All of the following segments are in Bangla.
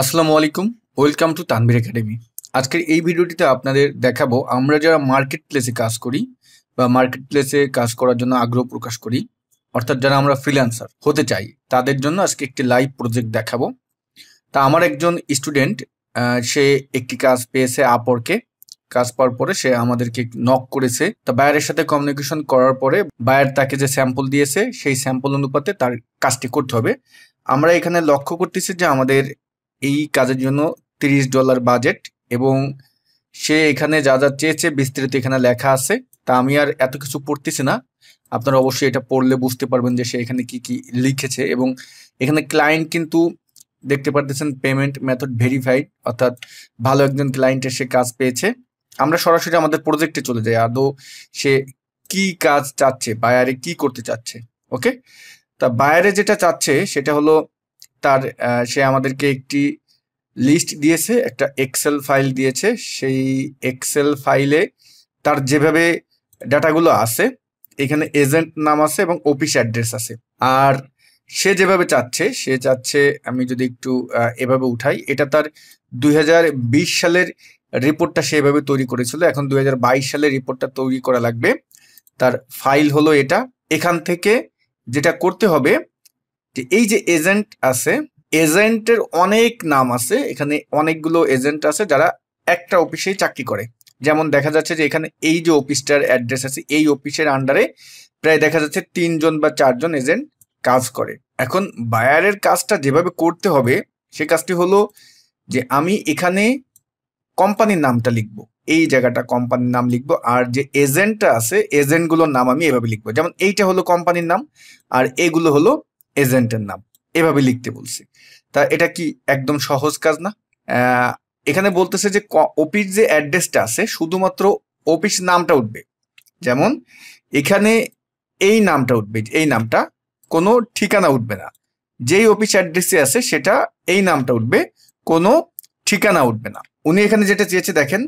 আসসালামু আলাইকুম, ওয়েলকাম টু তানভীর একাডেমি। আজকের এই ভিডিওটিতে আপনাদের দেখাবো, আমরা যারা মার্কেট প্লেসে কাজ করি বা মার্কেট প্লেসে কাজ করার জন্য আগ্রহ প্রকাশ করি, অর্থাৎ যারা আমরা ফ্রিল্যান্সার হতে চাই, তাদের জন্য আজকে একটি লাইভ প্রজেক্ট দেখাবো। তা আমার একজন স্টুডেন্ট সে একটি কাজ পেয়েছে আপরকে কাজ পাওয়ার পরে সে আমাদেরকে নক করেছে। তা বায়ারের সাথে কমিউনিকেশন করার পরে বায়ার তাকে যে স্যাম্পল দিয়েছে, সেই স্যাম্পল অনুপাতে তার কাজটি করতে হবে। আমরা এখানে লক্ষ্য করতেছি যে আমাদের এই কাজের জন্য তিরিশ ডলার বাজেট এবং সে এখানে যা যা চেয়েছে বিস্তারিত এখানে লেখা আছে। তা আমি আর এত কিছু পড়তেছি না। আপনারা অবশ্যই এটা পড়লে বুঝতে পারবেন যে সে এখানে কি কি লিখেছে এবং এখানে ক্লায়েন্ট কিন্তু দেখতে পারতেছেন পেমেন্ট মেথড ভেরিফাইড অর্থাৎ ভালো একজন ক্লায়েন্টের সে কাজ পেয়েছে। আমরা সরাসরি আমাদের প্রজেক্টে চলে যাই। আদৌ সে কি কাজ চাচ্ছে? বায়ারে কি করতে চাচ্ছে? ওকে তা বায়ারে যেটা চাচ্ছে সেটা হলো তার সে আমাদেরকে একটি লিস্ট দিয়েছে, একটা এক্সেল ফাইল দিয়েছে। সেই এক্সেল ফাইলে তার যেভাবে ডাটাগুলো আছে, এখানে এজেন্ট নাম আছে এবং অফিস অ্যাড্রেস আছে। আর সে যেভাবে চাচ্ছে, সে চাচ্ছে, আমি যদি একটু এভাবে উঠাই, এটা তার দুই হাজার বিশ সালের রিপোর্টটা সেভাবে তৈরি করেছিল। এখন দুই হাজার বাইশ সালের রিপোর্টটা তৈরি করা লাগবে। তার ফাইল হলো এটা। এখান থেকে যেটা করতে হবে যে এই যে এজেন্ট আছে, এজেন্টের অনেক নাম আছে, এখানে অনেকগুলো এজেন্ট আছে যারা একটা অফিসেই চাকরি করে। যেমন দেখা যাচ্ছে যে এখানে এই যে অফিসটার অ্যাড্রেস আছে, এই অফিসের আন্ডারে প্রায় দেখা যাচ্ছে তিনজন বা চারজন এজেন্ট কাজ করে। এখন বায়ারের কাজটা যেভাবে করতে হবে, সে কাজটি হলো যে আমি এখানে কোম্পানির নামটা লিখব। এই জায়গাটা কোম্পানির নাম লিখব আর যে এজেন্টটা আছে, এজেন্টগুলোর নাম আমি এভাবে লিখব। যেমন এইটা হলো কোম্পানির নাম আর এগুলো হলো এজেন্টের নাম। এভাবে লিখতে বলছি। তা এটা কি একদম সহজ কাজ না? এখানে বলতেছে যে অফিস যে অ্যাড্রেসটা আছে, শুধুমাত্র অফিস নামটা উঠবে। যেমন, এখানে এই নামটা উঠবে, এই নামটা, কোনো ঠিকানা উঠবে না। যেই অফিস অ্যাড্রেসে আছে, সেটা এই নামটা উঠবে, কোনো ঠিকানা উঠবে না। উনি এখানে যেটা চেয়েছে, দেখেন,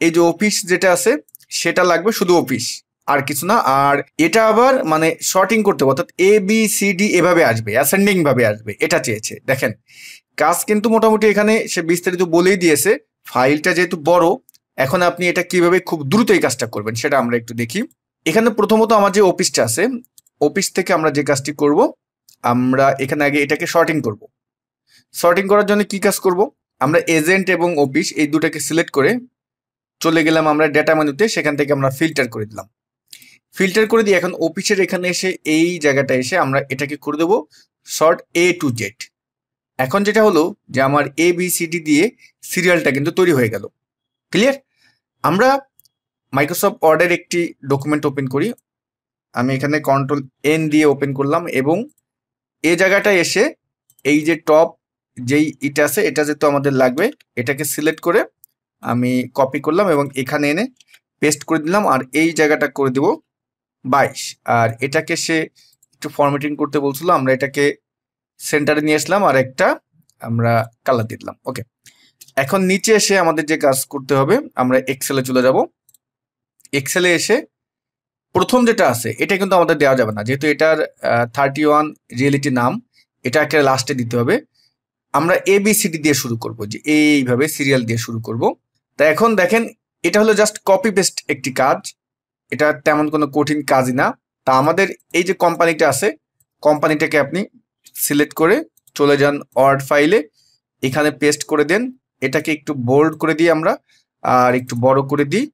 এই যে অফিস যেটা আছে, সেটা লাগবে শুধু অফিস। আর কিছু না। আর এটা আবার মানে শর্টিং করতে হবে, অর্থাৎ এ বি সি ডি এভাবে আসবে অ্যাসেন্ডিং ভাবে আসবে, এটা চেয়েছে। দেখেন, কাজ কিন্তু মোটামুটি এখানে সে বিস্তারিত বলেই দিয়েছে ফাইলটা যেহেতু বড়, এখন আপনি এটা কীভাবে খুব দ্রুত এই কাজটা করবেন সেটা আমরা একটু দেখি। এখানে প্রথমত আমার যে অফিসটা আছে অফিস থেকে আমরা যে কাজটি করব, আমরা এখানে আগে এটাকে শর্টিং করব। শর্টিং করার জন্য কি কাজ করব? আমরা এজেন্ট এবং অফিস এই দুটাকে সিলেক্ট করে চলে গেলাম আমরা ডেটা মেনুতে সেখান থেকে আমরা ফিল্টার করে দিলাম। ফিল্টার করে দিয়ে এখন অফিসের এখানে এসে এই জায়গাটা এসে আমরা এটাকে করে দেবো শর্ট এ টু জেড এখন যেটা হলো যে আমার এ বি সি ডি দিয়ে সিরিয়ালটা কিন্তু তৈরি হয়ে গেল। ক্লিয়ার আমরা মাইক্রোসফট ওয়ার্ডের একটি ডকুমেন্ট ওপেন করি। আমি এখানে কন্ট্রোল এন দিয়ে ওপেন করলাম এবং এ জায়গাটা এসে এই যে টপ যেই ইটা আছে, এটা যেহেতু আমাদের লাগবে, এটাকে সিলেক্ট করে আমি কপি করলাম এবং এখানে এনে পেস্ট করে দিলাম আর এই জায়গাটা করে দেব বাইশ। আর এটাকে সে একটু ফরমেটিং করতে বলছিল, আমরা এটাকে সেন্টারে নিয়ে আসলাম আর একটা আমরা কালার দিয়ে দিলাম। ওকে এখন নিচে এসে আমাদের যে কাজ করতে হবে, আমরা এক্সেলে চলে যাব। এক্সেলে এসে প্রথম যেটা আছে, এটা কিন্তু আমাদের দেওয়া যাবে না। যেহেতু এটার থার্টি ওয়ান রিয়েলিটি নাম, এটা একটা লাস্টে দিতে হবে। আমরা এবিসিডি দিয়ে শুরু করব, যে এইভাবে সিরিয়াল দিয়ে শুরু করব। তা এখন দেখেন, এটা হলো জাস্ট কপি পেস্ট একটি কাজ। এটা তেমন কোনো কঠিন কাজই না। তা আমাদের এই যে কোম্পানিটা আছে, কোম্পানিটাকে আপনি সিলেক্ট করে চলে যান ওয়ার্ড ফাইলে এখানে পেস্ট করে দেন। এটাকে একটু বোল্ড করে দিই আমরা, আর একটু বড় করে দিই।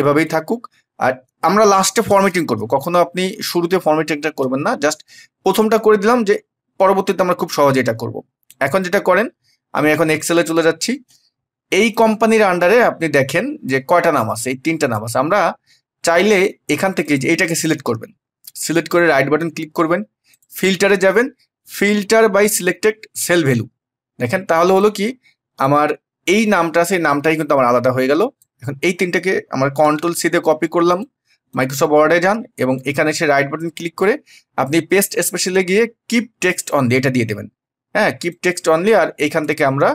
এভাবেই থাকুক। আর আমরা লাস্টে ফর্মেটিং করব। কখনো আপনি শুরুতে ফর্মেটিংটা করবেন না। জাস্ট প্রথমটা করে দিলাম যে পরবর্তীতে আমরা খুব সহজে এটা করব। এখন যেটা করেন, আমি এখন এক্সেলে চলে যাচ্ছি। এই কোম্পানির আন্ডারে আপনি দেখেন যে কয়টা নাম আছে, এই তিনটা নাম আছে। আমরা চাইলে এখান থেকে এইটাকে সিলেক্ট করবেন। সিলেক্ট করে রাইট বাটন ক্লিক করবেন। ফিল্টারে যাবেন। Filter by selected cell value দেখেন, তাহলে হলো কি? আমার এই নামটা, সেই নামটাই কিন্তু আমার আলাদা হয়ে গেল। এখন এই তিনটাকে আমার কন্ট্রোল সিতে কপি করলাম। মাইক্রোসফট ওয়ার্ডে যান এবং এখানে এসে রাইট বাটন ক্লিক করে আপনি পেস্ট স্পেশালে গিয়ে কিপ টেক্সট অন দিয়ে এটা দিয়ে দেবেন। হ্যাঁ কিপ টেক্সট অনলি আর এখান থেকে আমরা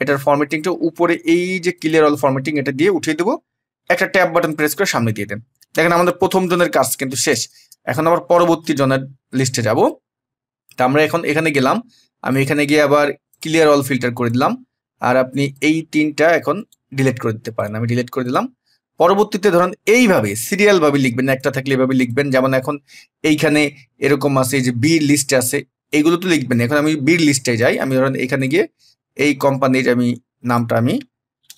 এটার ফরমেটিংটা উপরে এই যে ক্লিয়ার অল ফরমেটিং এটা দিয়ে উঠিয়ে দেবো। একটা ট্যাব বাটন প্রেস করে সামনে দিয়ে দেন। দেখেন আমাদের প্রথম জনের কাজ কিন্তু শেষ। এখন আবার পরবর্তী জনের লিস্টে যাব। তা আমরা এখন এখানে গেলাম। আমি এখানে গিয়ে আবার ক্লিয়ার অল ফিল্টার করে দিলাম। আর আপনি এই তিনটা এখন ডিলিট করে দিতে পারেন। আমি ডিলিট করে দিলাম। পরবর্তীতে ধরুন এইভাবে সিরিয়াল ভাবে লিখবেন, একটা থাকলে এভাবে লিখবেন। যেমন এখন এইখানে এরকম আছে যে বির লিস্টে আছে এইগুলো তো লিখবেন এখন আমি বির লিস্টে যাই। আমি ধরুন এখানে গিয়ে এই কোম্পানির আমি নামটা আমি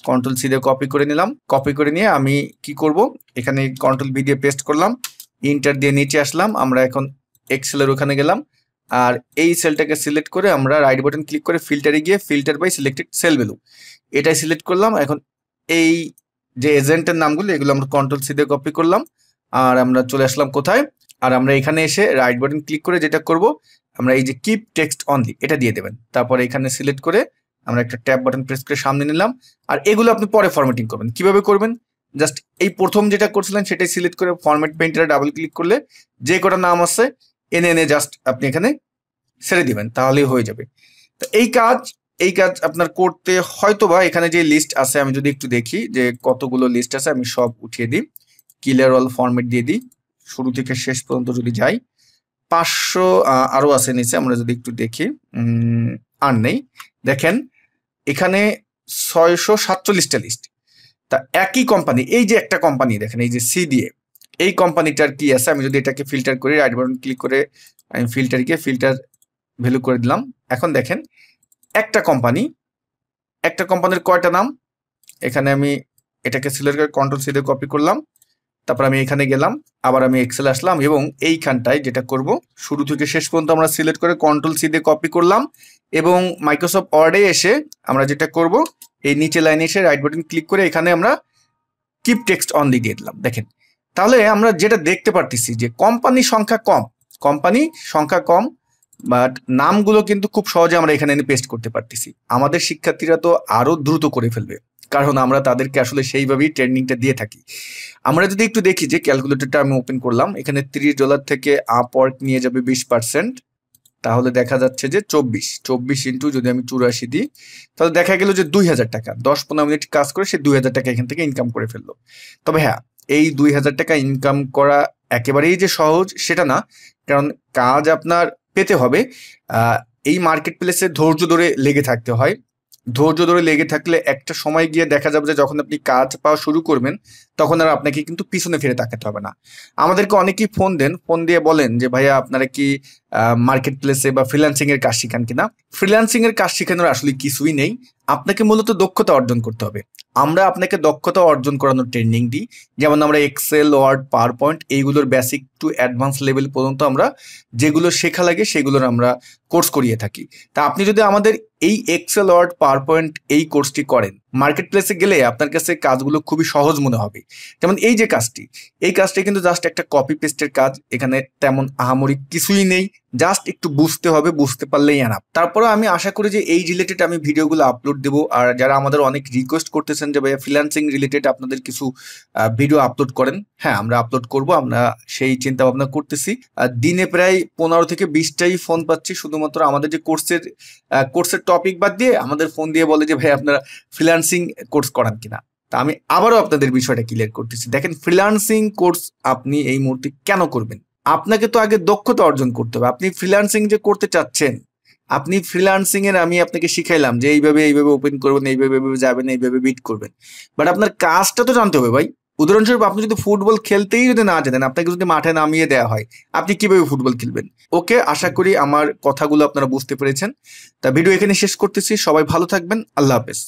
কন্ট্রোল সি দিয়ে কপি করে নিলাম। কপি করে নিয়ে আমি কি করব? এখানে কন্ট্রোল ভি দিয়ে পেস্ট করলাম। ইন্টার দিয়ে নিচে আসলাম। আমরা এখন এক্সেলের ওখানে গেলাম। আর এই সেলটাকে সিলেক্ট করে আমরা রাইট বাটন ক্লিক করে ফিল্টারে গিয়ে filter by selected cell value এটাই সিলেক্ট করলাম। এখন এই যে এজেন্টের নামগুলো, এগুলো আমরা কন্ট্রোল সি দিয়ে কপি করলাম। আর আমরা চলে আসলাম কোথায়? আর আমরা এখানে এসে রাইট বাটন ক্লিক করে যেটা করব, আমরা এই যে কিপ টেক্সট অনলি এটা দিয়ে দেবেন। তারপরে এখানে সিলেক্ট করে আমরা একটা ট্যাব বাটন প্রেস করে সামনে নিলাম, আর এগুলো আপনি পরে ফরম্যাটিং করবেন। কীভাবে করবেন? জাস্ট এই প্রথম যেটা করছিলেন সেটাই সিলেক্ট করে ফরম্যাট পেন্টারে ডাবল ক্লিক করলে যে কটা নাম আছে, এনে এনে জাস্ট আপনি এখানে ছেড়ে দিবেন, তাহলেই হয়ে যাবে। তো এই কাজ এই কাজ আপনার করতে হয়তো বা এখানে যে লিস্ট আছে, আমি যদি একটু দেখি যে কতগুলো লিস্ট আছে, আমি সব উঠিয়ে দিই। ক্লিয়ার অল ফরম্যাট দিয়ে দিই। শুরু থেকে শেষ পর্যন্ত যদি যাই, পাঁচশো আরও আছে নিচে, আমরা যদি একটু দেখি আর নেই। দেখেন এখানে ছয়শো সাতচল্লিশটা লিস্ট তা একই কোম্পানি এই যে একটা কোম্পানি দেখেন, এই যে সি দিয়ে এই কোম্পানিটার কি আছে? আমি যদি এটাকে ফিল্টার করি রাইট বাটন ক্লিক করে আমি ফিল্টার গিয়ে ফিল্টার ভ্যালু করে দিলাম। এখন দেখেন, একটা কোম্পানি একটা কোম্পানির কয়টা নাম? এখানে আমি এটাকে সিলেক্ট করে কন্ট্রোল সি কপি করলাম। তারপর আমি এখানে গেলাম, আবার আমি এক্সেল আসলাম এবং এইখানটায় যেটা করব, শুরু থেকে শেষ পর্যন্ত আমরা সিলেক্ট করে কন্ট্রোল সি দিয়ে কপি করলাম। এবং মাইক্রোসফট ওয়ার্ডে এসে আমরা যেটা করব, এই নিচে লাইনে এসে রাইট বাটন ক্লিক করে এখানে আমরা কিপ টেক্সট অন দিয়ে দিলাম। দেখেন, তাহলে আমরা যেটা দেখতে পারতেছি যে কোম্পানির সংখ্যা কম কোম্পানি সংখ্যা কম বাট নামগুলো কিন্তু খুব সহজে আমরা এখানে এনে পেস্ট করতে পারতেছি। আমাদের শিক্ষার্থীরা তো আরও দ্রুত করে ফেলবে, কারণ আমরা তাদেরকে আসলে সেইভাবেই ট্রেনিংটা দিয়ে থাকি। আমরা যদি একটু দেখি যে ক্যালকুলেটরটা আমি ওপেন করলাম, এখানে তিরিশ ডলার থেকে আপ ওয়ার্ক নিয়ে যাবে বিশ পার্সেন্ট তাহলে দেখা যাচ্ছে যে চব্বিশ চব্বিশ ইন্টু যদি আমি চুরাশি দিই, তাহলে দেখা গেল যে দুই হাজার টাকা। দশ পনেরো মিনিট কাজ করে সে দুই হাজার টাকা এখান থেকে ইনকাম করে ফেলল। তবে হ্যাঁ এই দুই হাজার টাকা ইনকাম করা একেবারেই যে সহজ সেটা না, কারণ কাজ আপনার পেতে হবে। এই মার্কেট প্লেসে ধৈর্য ধরে লেগে থাকতে হয়। ধৈর্য ধরে লেগে থাকলে একটা সময় গিয়ে দেখা যাবে যে যখন আপনি কাজ পাওয়া শুরু করবেন তখন আর আপনাকে কিন্তু পিছনে ফিরে তাকাতে হবে না। আমাদেরকে অনেকেই ফোন দেন, ফোন দিয়ে বলেন যে, ভাইয়া, আপনারা কি মার্কেট প্লেসে বা ফ্রিল্যান্সিং এর কাজ শিখান কিনা? ফ্রিল্যান্সিং এর কাজ শেখানোর আসলে কিছুই নেই। আপনাকে মূলত দক্ষতা অর্জন করতে হবে। আমরা আপনাকে দক্ষতা অর্জন করানোর ট্রেনিং দিই। যেমন আমরা এক্সেল ওয়ার্ড পাওয়ার পয়েন্ট এইগুলোর বেসিক টু অ্যাডভান্স লেভেল পর্যন্ত আমরা যেগুলো শেখা লাগে সেগুলোর আমরা কোর্স করিয়ে থাকি। তা আপনি যদি আমাদের এই এক্সেল ওয়ার্ড পাওয়ার পয়েন্ট এই কোর্সটি করেন মার্কেট প্লেসে গেলে আপনার কাছে কাজগুলো খুবই সহজ মনে হবে। যেমন এই যে কাজটি, এই কাজটি কিন্তু জাস্ট একটা কপি পেস্টের কাজ, এখানে তেমন আহামরি কিছুই নেই জাস্ট একটু বুঝতে হবে, বুঝতে পারলেই আনাপ তারপরে আমি আশা করি যে এই রিলেটেড আমি ভিডিওগুলো আপলোড দেবো, আর যারা আমাদের অনেক রিকোয়েস্ট করতেছেন যে ভাইয়া ফ্রিল্যান্সিং রিলেটেড আপনাদের কিছু ভিডিও আপলোড করেন হ্যাঁ আমরা আপলোড করব, আমরা সেই চিন্তা ভাবনা করতেছি দিনে প্রায় পনেরো থেকে বিশটাই ফোন পাচ্ছি, শুধুমাত্র আমাদের যে কোর্সের কোর্সের টপিক বাদ দিয়ে আমাদের ফোন দিয়ে বলে যে ভাই আপনারা ফ্রিল্যান্সিং কোর্স করান কিনা? তা আমি আবারও আপনাদের বিষয়টা ক্লিয়ার করতেছি। দেখেন ফ্রিল্যান্সিং কোর্স আপনি এই মুহূর্তে কেন করবেন? আপনাকে তো আগে দক্ষতা অর্জন করতে হবে। আপনি ফ্রিল্যান্সিং যে করতে চাচ্ছেন, আপনি ফ্রিলান্সিং এর আমি আপনাকে শিখাইলাম যে এইভাবে এইভাবে ওপেন করবেন, এইভাবে এইভাবে যাবেন, এইভাবে বিট করবেন। বাট আপনার কাজটা তো জানতে হবে ভাই। উদাহরণস্বরূপ, আপনি যদি ফুটবল খেলতেই যদি না জানেন, আপনাকে যদি মাঠে নামিয়ে দেওয়া হয়, আপনি কীভাবে ফুটবল খেলবেন? ওকে, আশা করি আমার কথাগুলো আপনারা বুঝতে পেরেছেন। তা ভিডিও এখানে শেষ করতেছি। সবাই ভালো থাকবেন। আল্লাহ হাফেজ।